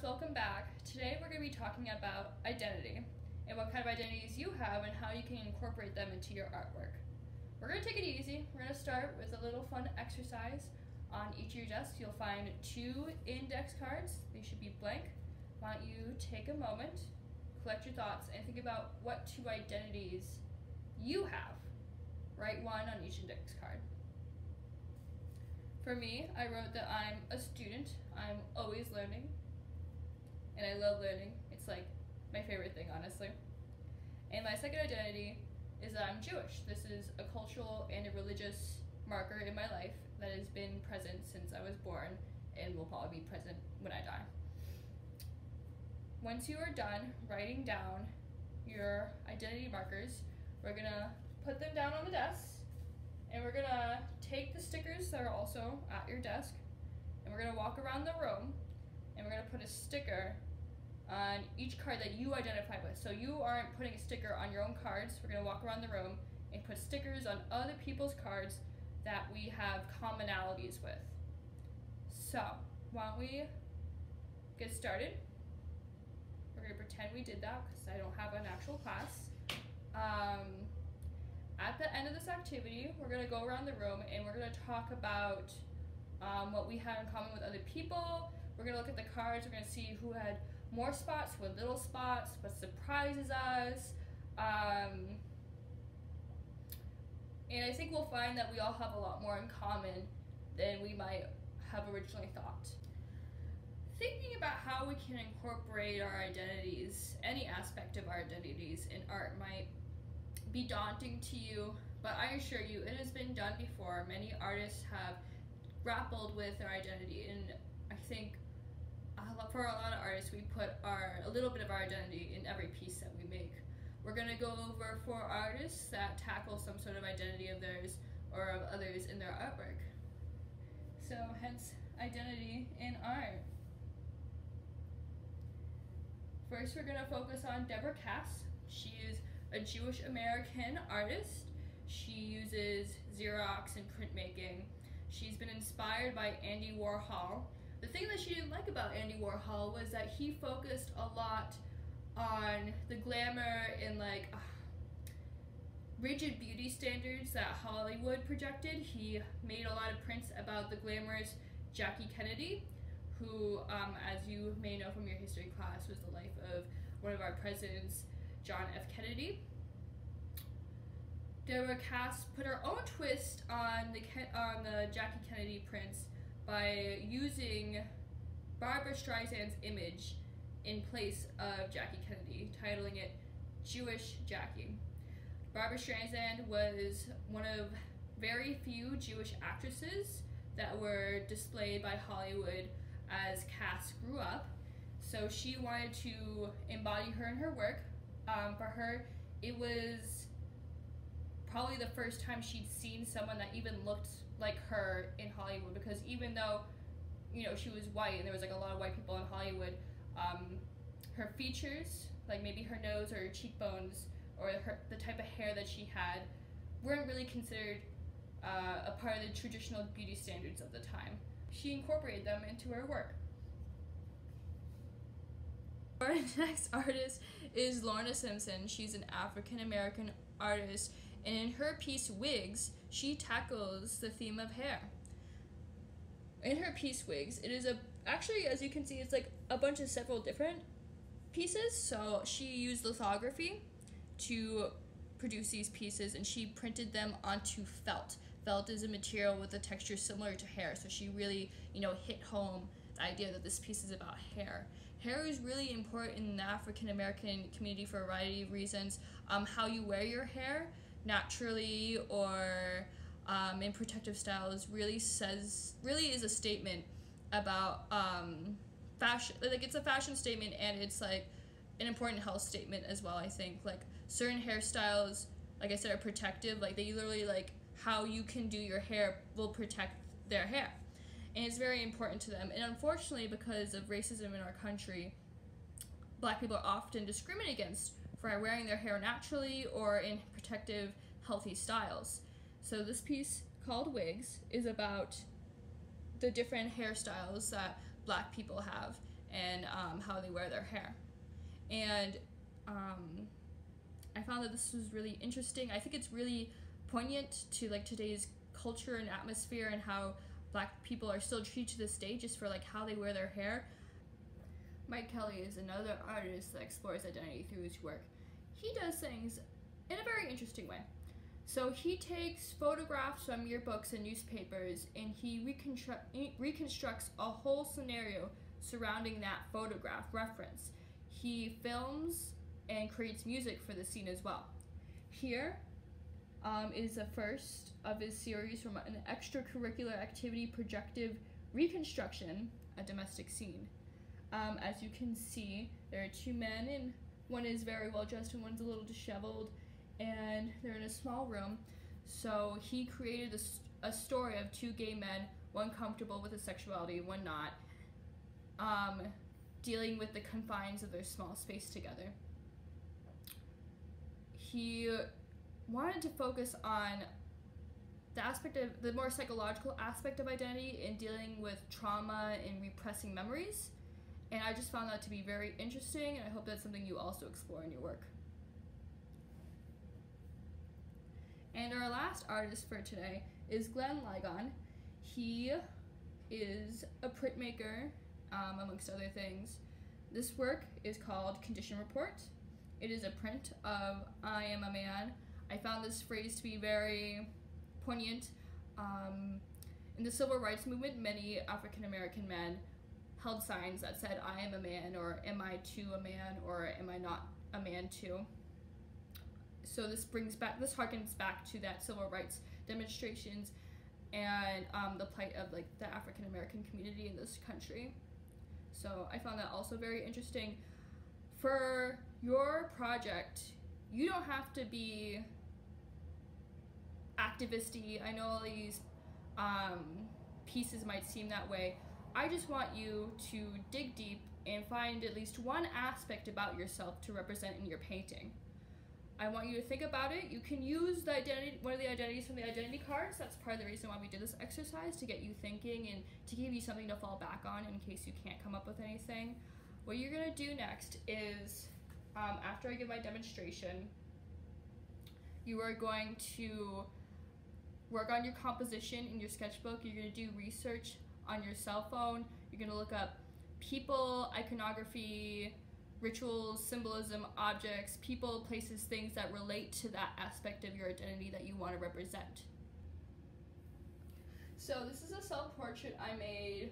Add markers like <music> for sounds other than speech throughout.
welcome back. Today we're going to be talking about identity and what kind of identities you have and how you can incorporate them into your artwork. We're going to take it easy. We're going to start with a little fun exercise. On each of your desks, you'll find two index cards. They should be blank. Why don't you take a moment, collect your thoughts, and think about what two identities you have. Write one on each index card. For me, I wrote that I'm a student. I'm always learning. And I love learning. It's like my favorite thing, honestly. And my second identity is that I'm Jewish. This is a cultural and a religious marker in my life that has been present since I was born and will probably be present when I die. Once you are done writing down your identity markers, we're gonna put them down on the desk and we're gonna take the stickers that are also at your desk and we're gonna walk around the room and we're gonna put a sticker on each card that you identify with. So you aren't putting a sticker on your own cards. We're gonna walk around the room and put stickers on other people's cards that we have commonalities with. So why don't we get started? We're gonna pretend we did that because I don't have an actual class. Um, at the end of this activity, we're going to go around the room and we're going to talk about um, what we had in common with other people. We're going to look at the cards. We're going to see who had more spots, who had little spots, what surprises us. Um, and I think we'll find that we all have a lot more in common than we might have originally thought. Thinking about how we can incorporate our identities, any aspect of our identities in art might be daunting to you, but I assure you it has been done before. Many artists have grappled with their identity, and I think for a lot of artists, we put our a little bit of our identity in every piece that we make. We're gonna go over four artists that tackle some sort of identity of theirs or of others in their artwork. So, hence identity in art. First, we're gonna focus on Deborah Kass. She is a Jewish American artist. She uses Xerox and printmaking. She's been inspired by Andy Warhol. The thing that she didn't like about Andy Warhol was that he focused a lot on the glamour and like uh, rigid beauty standards that Hollywood projected. He made a lot of prints about the glamorous Jackie Kennedy, who, um, as you may know from your history class, was the life of one of our presidents, John F. Kennedy. Deborah Kass put her own twist on the on the Jackie Kennedy prints by using Barbra Streisand's image in place of Jackie Kennedy, titling it Jewish Jackie. Barbra Streisand was one of very few Jewish actresses that were displayed by Hollywood as Kass grew up. So she wanted to embody her in her work um, for her, it was probably the first time she'd seen someone that even looked like her in Hollywood because even though you know she was white and there was like a lot of white people in Hollywood um, her features like maybe her nose or her cheekbones or her, the type of hair that she had weren't really considered uh, a part of the traditional beauty standards of the time she incorporated them into her work our <laughs> next artist is Lorna Simpson. She's an African American artist, and in her piece Wigs, she tackles the theme of hair. In her piece Wigs, it is a actually as you can see, it's like a bunch of several different pieces. So she used lithography to produce these pieces, and she printed them onto felt. Felt is a material with a texture similar to hair, so she really, you know, hit home the idea that this piece is about hair. Hair is really important in the African American community for a variety of reasons. Um, how you wear your hair naturally or um, in protective styles really says really is a statement about um, fashion. Like it's a fashion statement and it's like an important health statement as well. I think like certain hairstyles, like I said, are protective. Like they literally like how you can do your hair will protect their hair and it's very important to them. And unfortunately, because of racism in our country, black people are often discriminated against for wearing their hair naturally or in protective, healthy styles. So this piece called Wigs is about the different hairstyles that black people have and um, how they wear their hair. And um, I found that this was really interesting. I think it's really poignant to like today's culture and atmosphere and how black people are still treated to this day just for like how they wear their hair. Mike Kelley is another artist that explores identity through his work. He does things in a very interesting way. So he takes photographs from yearbooks and newspapers and he reconstru- reconstructs a whole scenario surrounding that photograph reference. He films and creates music for the scene as well. Here um, is the first of his series from an extracurricular activity projective reconstruction, a domestic scene. Um, as you can see, there are two men, and one is very well dressed and one's a little disheveled, and they're in a small room. So he created a, a story of two gay men, one comfortable with his sexuality, one not, um, dealing with the confines of their small space together. He wanted to focus on the aspect of the more psychological aspect of identity in dealing with trauma and repressing memories. And I just found that to be very interesting, and I hope that's something you also explore in your work. And our last artist for today is Glenn Ligon. He is a printmaker, um, amongst other things. This work is called Condition Report. It is a print of I Am a Man. I found this phrase to be very poignant. Um, in the civil rights movement, many African American men held signs that said, I am a man, or am I too a man, or am I not a man too? So this brings back, this harkens back to that civil rights demonstrations and um, the plight of like the African American community in this country. So I found that also very interesting. For your project, you don't have to be activisty. I know all these um, pieces might seem that way. I just want you to dig deep and find at least one aspect about yourself to represent in your painting. I want you to think about it. You can use the identity, one of the identities from the identity cards. That's part of the reason why we did this exercise to get you thinking and to give you something to fall back on in case you can't come up with anything. What you're gonna do next is, um, after I give my demonstration, you are going to work on your composition in your sketchbook. You're gonna do research on your cell phone. You're gonna look up people, iconography, rituals, symbolism, objects, people, places, things that relate to that aspect of your identity that you want to represent. So this is a self-portrait I made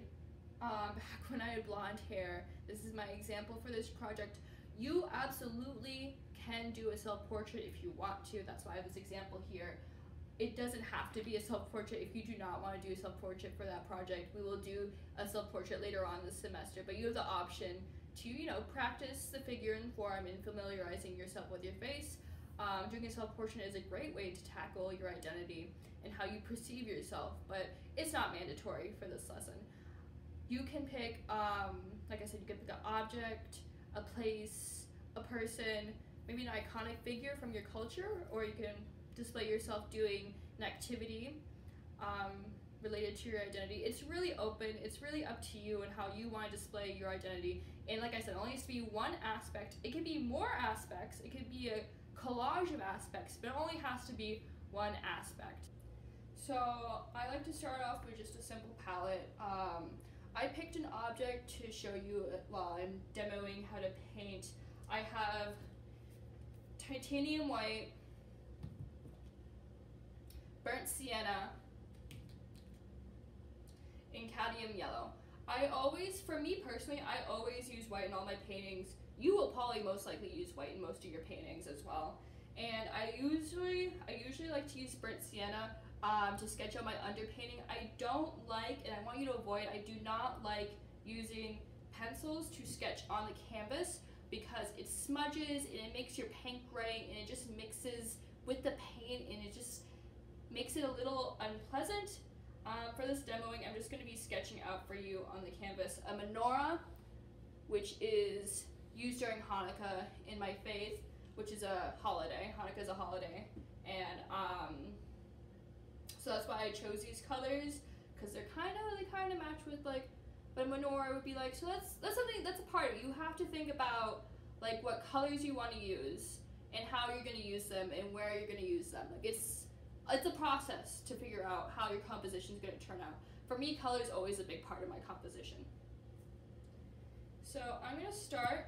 um, <laughs> back when I had blonde hair. This is my example for this project. You absolutely can do a self-portrait if you want to. That's why I have this example here. It doesn't have to be a self-portrait if you do not want to do a self-portrait for that project. We will do a self-portrait later on this semester, but you have the option to, you know, practice the figure and form and familiarizing yourself with your face. Um, doing a self-portrait is a great way to tackle your identity and how you perceive yourself, but it's not mandatory for this lesson. You can pick, um, like I said, you can pick an object, a place, a person, maybe an iconic figure from your culture, or you can display yourself doing an activity. Um, related to your identity. It's really open. It's really up to you and how you want to display your identity. And like I said, it only has to be one aspect. It can be more aspects. It could be a collage of aspects, but it only has to be one aspect. So I like to start off with just a simple palette. Um, I picked an object to show you while I'm demoing how to paint. I have titanium white, sienna, in cadmium yellow. I always, for me personally, I always use white in all my paintings. You will probably most likely use white in most of your paintings as well. And I usually, I usually like to use burnt sienna um, to sketch out my underpainting. I don't like, and I want you to avoid, I do not like using pencils to sketch on the canvas because it smudges and it makes your paint gray and it just mixes with the paint and it just makes it a little unpleasant um, for this demoing, I'm just going to be sketching out for you on the canvas a menorah, which is used during Hanukkah in my faith, which is a holiday. Hanukkah is a holiday. And um, so that's why I chose these colors, because they're kind of, they kind of match with like But a menorah would be like, so that's that's something that's a part of. You have to think about like what colors you want to use and how you're gonna use them and where you're gonna use them. Like it's it's a process to figure out how your composition is gonna turn out. For me, color is always a big part of my composition. So I'm gonna start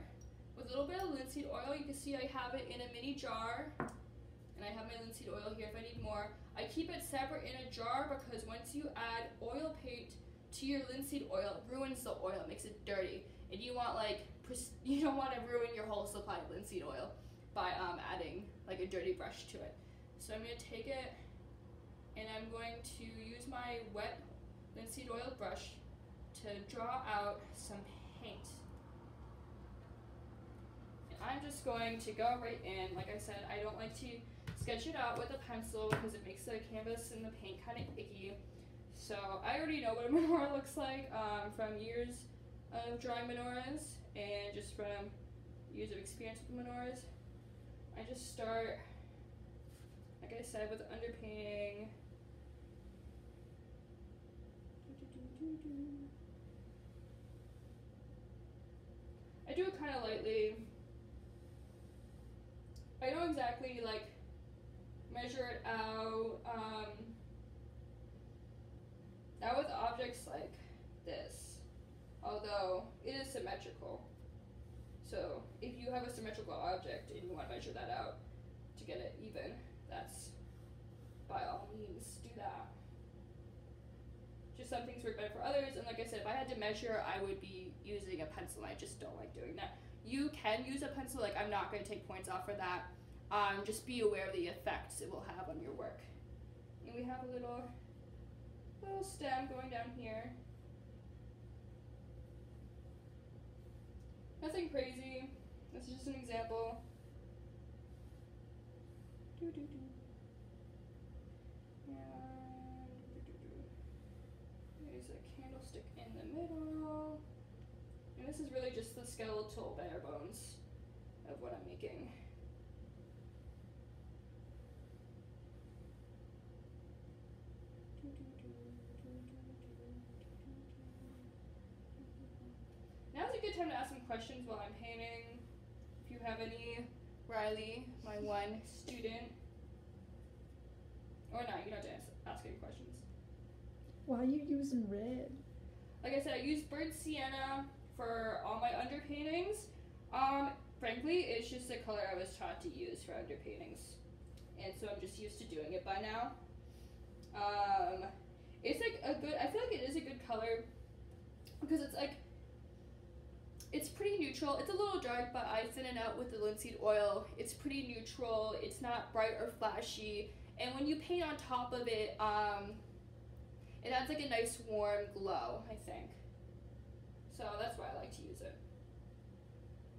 with a little bit of linseed oil. You can see I have it in a mini jar and I have my linseed oil here if I need more. I keep it separate in a jar because once you add oil paint to your linseed oil, it ruins the oil, it makes it dirty. And you want like, <laughs> you don't want to ruin your whole supply of linseed oil by um, adding like a dirty brush to it. So I'm going to take it and I'm going to use my wet linseed oil brush to draw out some paint. And I'm just going to go right in. Like I said, I don't like to sketch it out with a pencil because it makes the canvas and the paint kind of icky. So I already know what a <laughs> menorah looks like um, from years of drawing menorahs and just from years of experience with menorahs. I just start, like I said, with underpainting. I do it kind of lightly. I don't exactly like measure it out. Um, not with objects like this, although it is symmetrical. So if you have a symmetrical object and you want to measure that out to get it even, that's by all means. Just some things work better for others, and like I said, if I had to measure, I would be using a pencil. I just don't like doing that. You can use a pencil, like I'm not going to take points off for that. Um, just be aware of the effects it will have on your work. And we have a little little stem going down here. Nothing crazy. This is just an example. Doo -doo -doo. And there's a candlestick in the middle. And this is really just the skeletal bare bones of what I'm making. Now's a good time to ask some questions while I'm painting. If you have any, Riley, my one student. Or not, you don't have to ask, ask any questions. Why are you using red? Like I said, I use burnt sienna for all my underpaintings. Um, frankly, it's just the color I was taught to use for underpaintings. And so I'm just used to doing it by now. Um, it's like a good, I feel like it is a good color because it's like, it's pretty neutral. It's a little dark, but I thin it out with the linseed oil. It's pretty neutral. It's not bright or flashy. And when you paint on top of it, um, it adds like a nice warm glow, I think. So that's why I like to use it.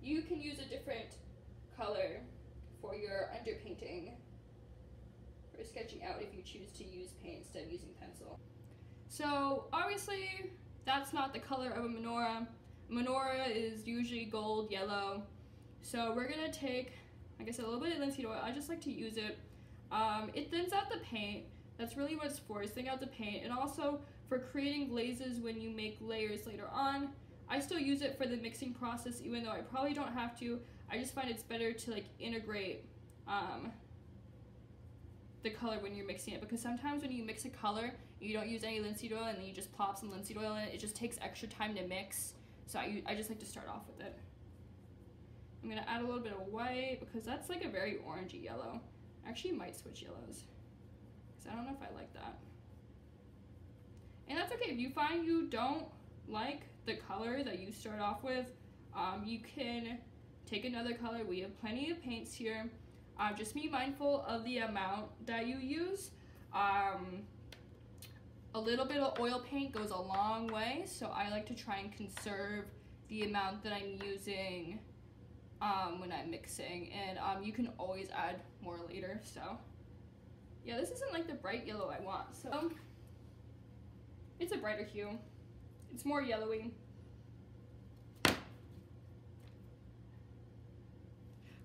You can use a different color for your underpainting for sketching out if you choose to use paint instead of using pencil. So obviously that's not the color of a menorah. Menorah is usually gold, yellow. So we're gonna take, like I said, a little bit of linseed oil. I just like to use it. Um, it thins out the paint. That's really what it's for, is thinning out the paint. And also for creating glazes when you make layers later on. I still use it for the mixing process even though I probably don't have to. I just find it's better to like integrate um, the color when you're mixing it because sometimes when you mix a color you don't use any linseed oil and then you just plop some linseed oil in it, it just takes extra time to mix. So I, I just like to start off with it. I'm gonna add a little bit of white because that's like a very orangey yellow. I actually might switch yellows because I don't know if I like that. And that's okay, if you find you don't like the color that you start off with, um, you can take another color. We have plenty of paints here. Uh, just be mindful of the amount that you use. Um, a little bit of oil paint goes a long way, so I like to try and conserve the amount that I'm using um, when I'm mixing. And um, you can always add more later, so. Yeah, this isn't like the bright yellow I want, so. It's a brighter hue. It's more yellowy.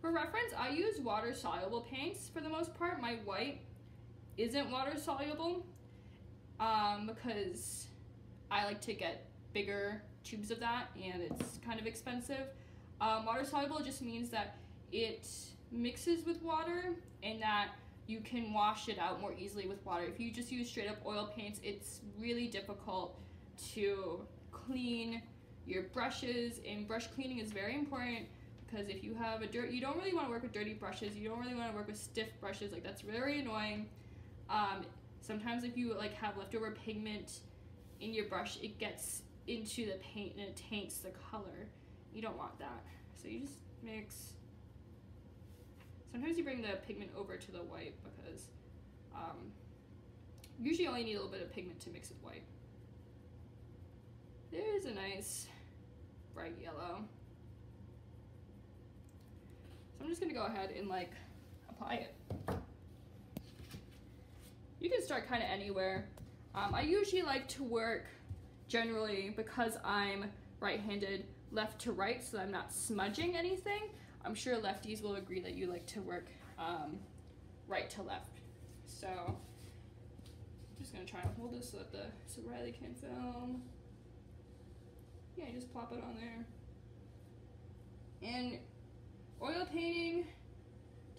For reference, I use water soluble paints for the most part. My white isn't water soluble um, because I like to get bigger tubes of that, and it's kind of expensive. Um, water soluble just means that it mixes with water and that you can wash it out more easily with water. If you just use straight up oil paints, it's really difficult to clean your brushes, and brush cleaning is very important because if you have a dirt, you don't really want to work with dirty brushes. You don't really want to work with stiff brushes. Like that's very annoying. Um, sometimes if you like have leftover pigment in your brush, it gets into the paint and it taints the color. You don't want that. So you just mix. Sometimes you bring the pigment over to the white because um, usually only need a little bit of pigment to mix with white. There's a nice bright yellow. So I'm just gonna go ahead and like apply it. You can start kind of anywhere. Um, I usually like to work generally because I'm right-handed left to right so I'm not smudging anything. I'm sure lefties will agree that you like to work um, right to left. So I'm just gonna try and hold this so that the so Riley can film. Yeah, just plop it on there. And oil painting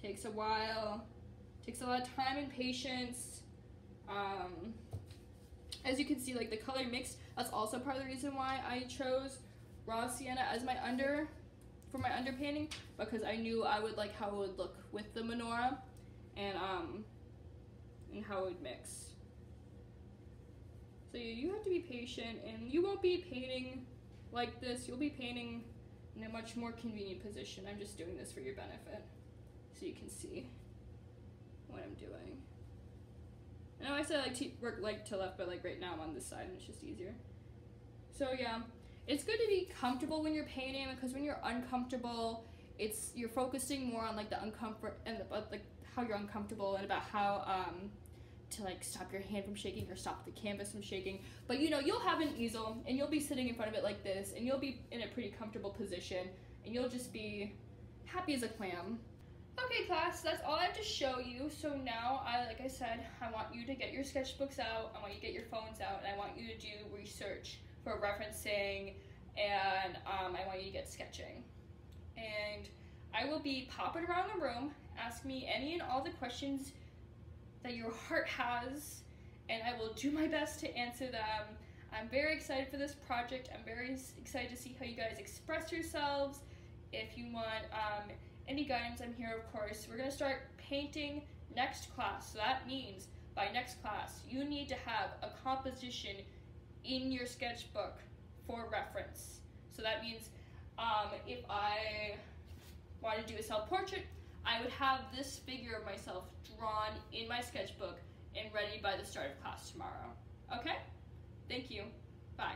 takes a while, takes a lot of time and patience. Um, as you can see, like the color mix, that's also part of the reason why I chose raw sienna as my under, for my underpainting, because I knew I would like how it would look with the menorah, and um, and how it would mix. So you, you have to be patient, and you won't be painting like this. You'll be painting in a much more convenient position. I'm just doing this for your benefit so you can see what I'm doing. I know I said I like to work like to left, but like right now I'm on this side and it's just easier. So yeah, it's good to be comfortable when you're painting because when you're uncomfortable, it's you're focusing more on like the uncomfort and about like how you're uncomfortable and about how um to like stop your hand from shaking or stop the canvas from shaking. But you know, you'll have an easel and you'll be sitting in front of it like this and you'll be in a pretty comfortable position and you'll just be happy as a clam. Okay class, that's all I have to show you. So now, I like I said, I want you to get your sketchbooks out, I want you to get your phones out, and I want you to do research for referencing, and um, I want you to get sketching. And I will be popping around the room, ask me any and all the questions that your <laughs> heart has, and I will do my best to answer them. I'm very excited for this project. I'm very excited to see how you guys express yourselves. If you want um, any guidance, I'm here, of course. We're to start painting next class. So that means by next class, you need to have a composition in your sketchbook for reference. So that means um, if I wanted to do a self-portrait, I would have this figure of myself drawn in my sketchbook and ready by the start of class tomorrow. Okay? Thank you. Bye.